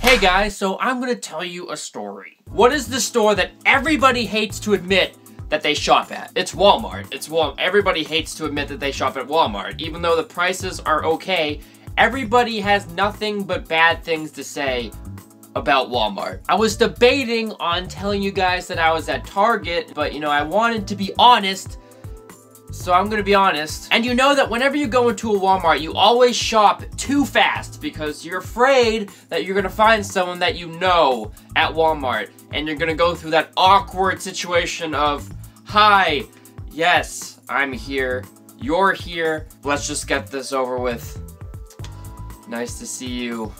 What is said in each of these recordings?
Hey guys, so I'm gonna tell you a story. What is the store that everybody hates to admit that they shop at? It's Walmart. It's Walmart. Everybody hates to admit that they shop at Walmart. Even though the prices are okay, everybody has nothing but bad things to say about Walmart. I was debating on telling you guys that I was at Target, but you know, I wanted to be honest so I'm gonna be honest. And you know that whenever you go into a Walmart, you always shop too fast because you're afraid that you're gonna find someone that you know at Walmart and you're gonna go through that awkward situation of, hi, yes, I'm here, you're here, let's just get this over with. Nice to see you.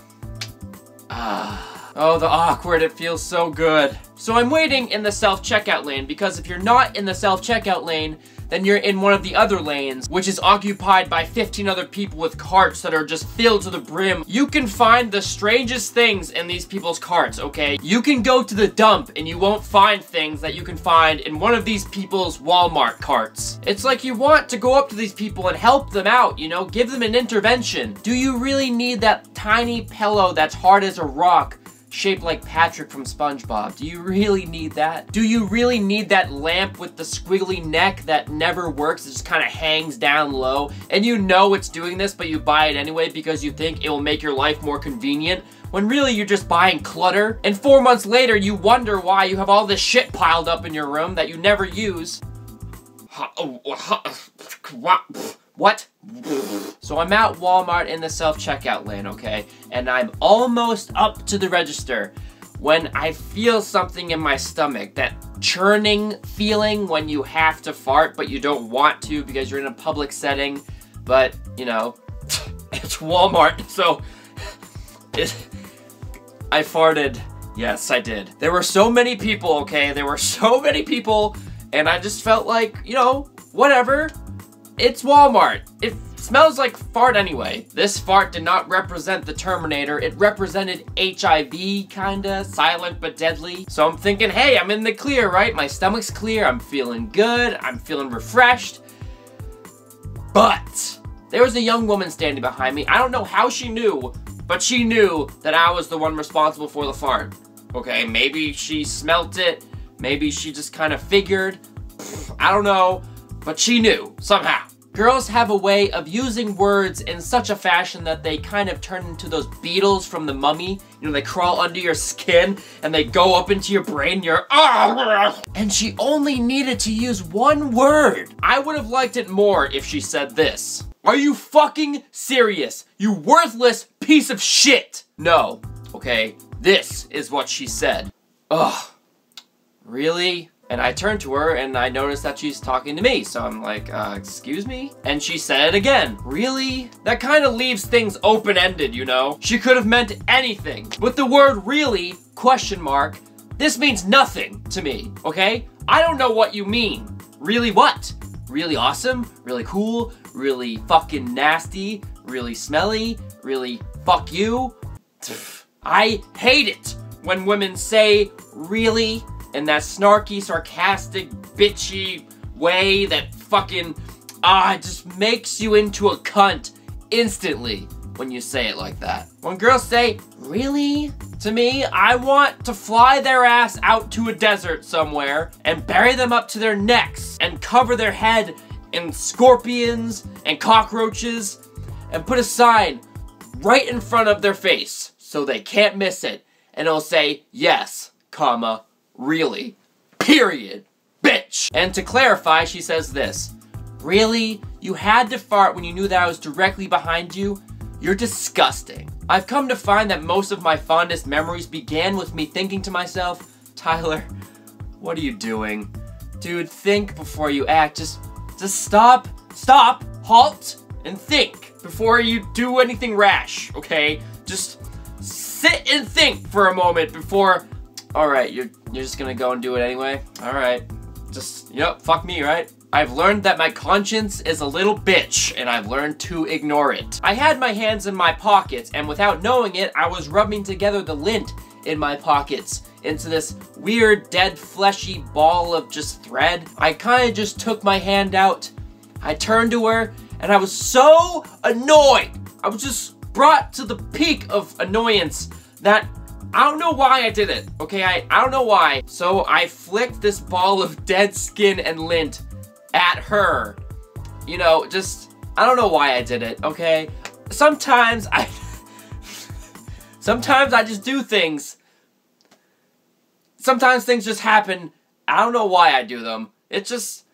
Ah. Oh, the awkward, it feels so good. So I'm waiting in the self-checkout lane because if you're not in the self-checkout lane, then you're in one of the other lanes, which is occupied by 15 other people with carts that are just filled to the brim. You can find the strangest things in these people's carts, okay? You can go to the dump and you won't find things that you can find in one of these people's Walmart carts. It's like you want to go up to these people and help them out, you know? Give them an intervention. Do you really need that tiny pillow that's hard as a rock shaped like Patrick from SpongeBob. Do you really need that? Do you really need that lamp with the squiggly neck that never works? It just kind of hangs down low. And you know it's doing this, but you buy it anyway because you think it will make your life more convenient when really you're just buying clutter. And four months later, you wonder why you have all this shit piled up in your room that you never use. Oh, uh, uh, what? So I'm at Walmart in the self-checkout lane, okay? And I'm almost up to the register when I feel something in my stomach, that churning feeling when you have to fart but you don't want to because you're in a public setting. But, you know, it's Walmart, so it, I farted. Yes, I did. There were so many people, okay? There were so many people, and I just felt like, you know, whatever. It's Walmart. It smells like fart anyway. This fart did not represent the Terminator. It represented HIV, kinda, silent but deadly. So I'm thinking, hey, I'm in the clear, right? My stomach's clear, I'm feeling good, I'm feeling refreshed. But, there was a young woman standing behind me. I don't know how she knew, but she knew that I was the one responsible for the fart. Okay, maybe she smelt it, maybe she just kind of figured. I don't know but she knew, somehow. Girls have a way of using words in such a fashion that they kind of turn into those beetles from the mummy. You know, they crawl under your skin and they go up into your brain, you're ah! And she only needed to use one word. I would have liked it more if she said this. Are you fucking serious? You worthless piece of shit! No, okay? This is what she said. Ugh. Really? And I turned to her and I noticed that she's talking to me. So I'm like, uh, excuse me? And she said it again. Really? That kind of leaves things open-ended, you know? She could have meant anything. With the word really, question mark, this means nothing to me, okay? I don't know what you mean. Really what? Really awesome? Really cool? Really fucking nasty? Really smelly? Really fuck you? I hate it when women say really in that snarky, sarcastic, bitchy way that fucking, ah, just makes you into a cunt instantly when you say it like that. When girls say, really? To me, I want to fly their ass out to a desert somewhere and bury them up to their necks and cover their head in scorpions and cockroaches and put a sign right in front of their face so they can't miss it and it'll say yes, comma, really, period, bitch. And to clarify, she says this, really? You had to fart when you knew that I was directly behind you? You're disgusting. I've come to find that most of my fondest memories began with me thinking to myself, Tyler, what are you doing? Dude, think before you act. Just, just stop, stop, halt, and think before you do anything rash, okay? Just sit and think for a moment before Alright, you're, you're just gonna go and do it anyway? Alright. Just, know, fuck me, right? I've learned that my conscience is a little bitch, and I've learned to ignore it. I had my hands in my pockets, and without knowing it, I was rubbing together the lint in my pockets into this weird, dead, fleshy ball of just thread. I kinda just took my hand out, I turned to her, and I was so annoyed. I was just brought to the peak of annoyance that I don't know why I did it, okay? I, I don't know why. So I flicked this ball of dead skin and lint at her. You know, just, I don't know why I did it, okay? Sometimes I, sometimes I just do things. Sometimes things just happen. I don't know why I do them. It just,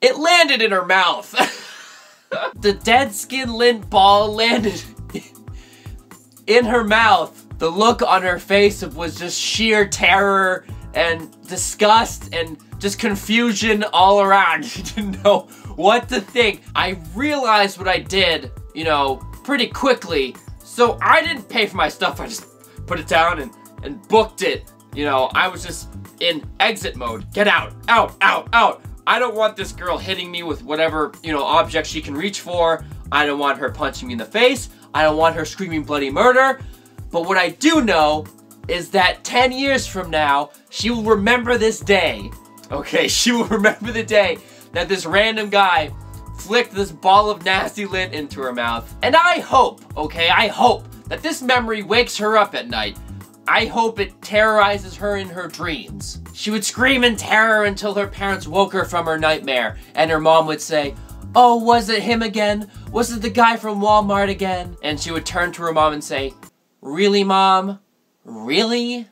it landed in her mouth. the dead skin lint ball landed in her mouth. The look on her face was just sheer terror and disgust and just confusion all around. She didn't know what to think. I realized what I did, you know, pretty quickly. So I didn't pay for my stuff. I just put it down and, and booked it. You know, I was just in exit mode. Get out, out, out, out. I don't want this girl hitting me with whatever, you know, object she can reach for. I don't want her punching me in the face. I don't want her screaming bloody murder. But what I do know is that 10 years from now, she will remember this day. Okay, she will remember the day that this random guy flicked this ball of nasty lint into her mouth. And I hope, okay, I hope that this memory wakes her up at night. I hope it terrorizes her in her dreams. She would scream in terror until her parents woke her from her nightmare, and her mom would say, Oh, was it him again? Was it the guy from Walmart again? And she would turn to her mom and say, Really, Mom? Really?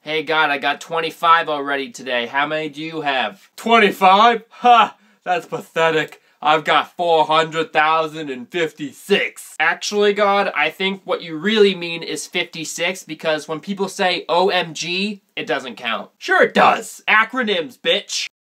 Hey God, I got 25 already today. How many do you have? 25? Ha! That's pathetic. I've got 400,056. Actually, God, I think what you really mean is 56 because when people say OMG, it doesn't count. Sure it does. Acronyms, bitch.